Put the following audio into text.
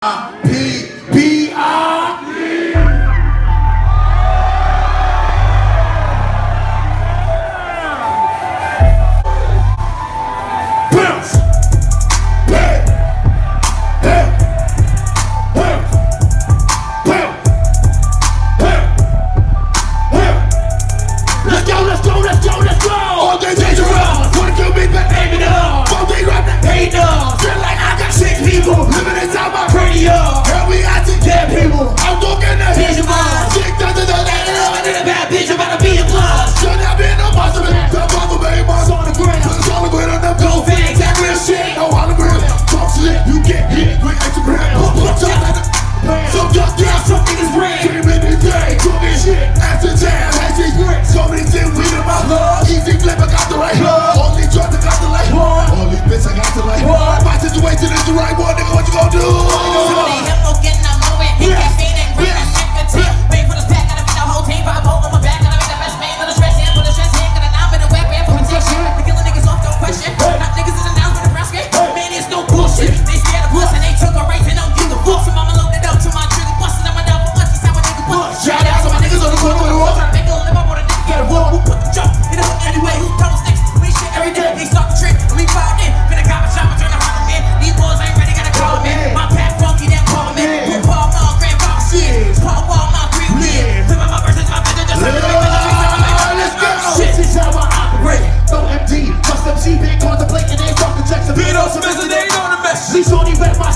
P So. Came in shit after time. Had shit great. So many things we. Easy flip, I got the right love. Only I got the right one. Bitch, I got the right one. My situation is the right one, nigga. What you gonna do? Shorty wet my